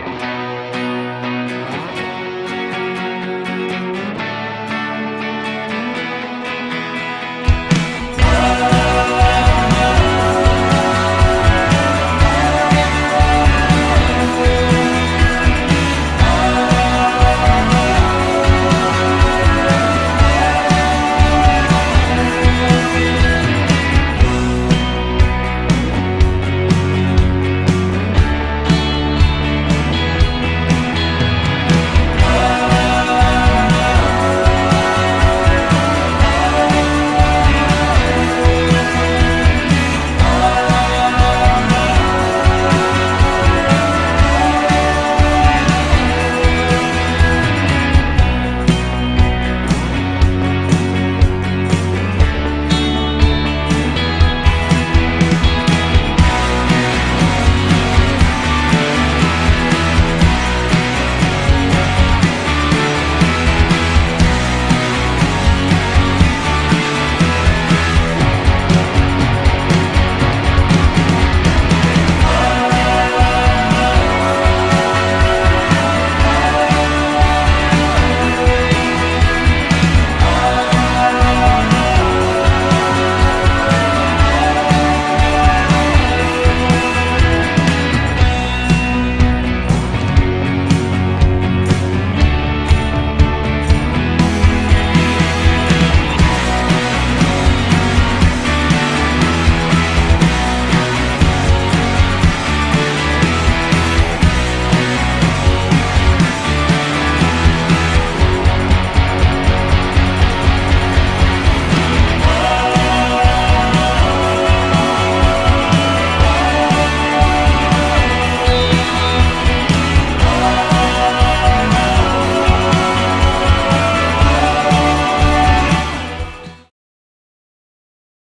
Bye.